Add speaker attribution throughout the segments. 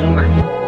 Speaker 1: More.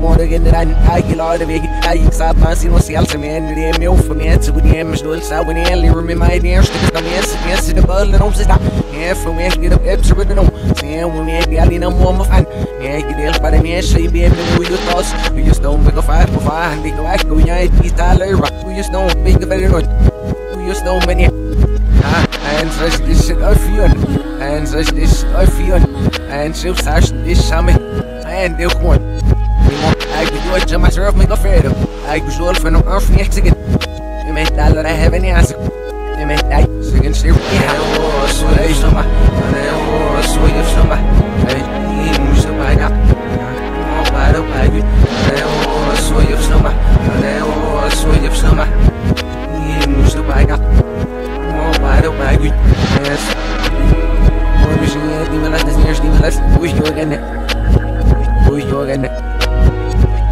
Speaker 1: morgen ran Hagel har vi Jeg satt med sin og selv med en idé med offer med Så det er med stolse av en enlig rum i meg Det er støtt av meg, så jeg sitter på alle rom Sist da, jeg får meg skitt opp etter på det nå Så jeg må meg bli alene om om og fan Jeg er del bare med seg i beben og ut oss Vi just nå, vi går fær på faen Vi går vekk og jeg betaler rett Vi just nå, vi går veldig rundt Vi just nå, men jeg Ja, en slags liste av fyren En slags liste av fyren En slags liste av meg عندي اخوان عاجبك وجه مشرف مقفيرو عاجبك شغل فنو عرف يحتقد يمهد على رهبني عسك يمهد عاجبك سجن شريف فيها وصول اي جمع انا يوم Morgen.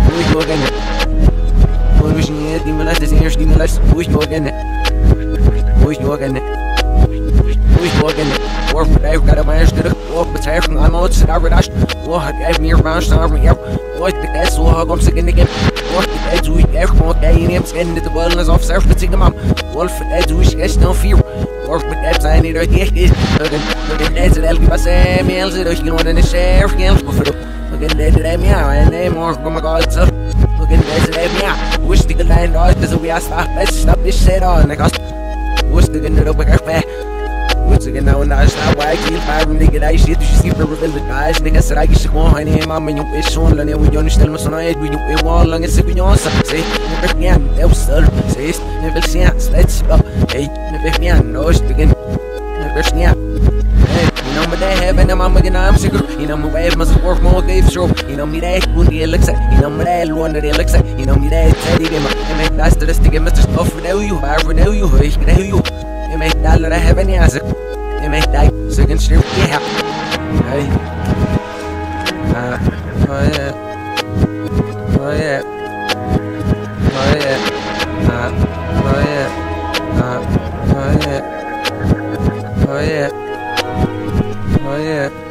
Speaker 1: Ruhig Morgen. Hol mich die mir die mir leid. Ruhig Morgen. Ruhig Morgen. Ruhig Morgen. Work for day, got a man, stood up, walk, but tired from my mouth, said I rushed. Walk, I gave me a round, started me up. Walk, the gas, walk, I'm sick in the game. Walk, the gas, we gave, come on, gay, Looking dead today, me out. And they more from my God, uh. so. at dead today, me out. Wish the good land doors, cause we are stop. Let's stop this shit all nigga. Wish the good little bigger fat. Wish again, now, now, it's not why I keep firing, nigga. That shit, you see the reveal the guys, nigga. Said I get shit on, honey, mama, you wish on, learning when you understand what's on our head. We you it all long and sipping on something, say. Never again, they'll say. Never see us, let's go, hey. Como Dave Shrove, y no miré un día You know me that el Wonder de Alexa, You know me that Teddy Gamer. Y me das tres tickets, Mr. Stuff, oh, renew you, I renew you, I renew you. Y me da lo de Heaven y hace. Y me da, second stream, yeah. Hey. Uh, oh yeah. Oh yeah. Oh yeah. Uh, oh yeah. Uh, oh yeah. Oh yeah. Oh yeah.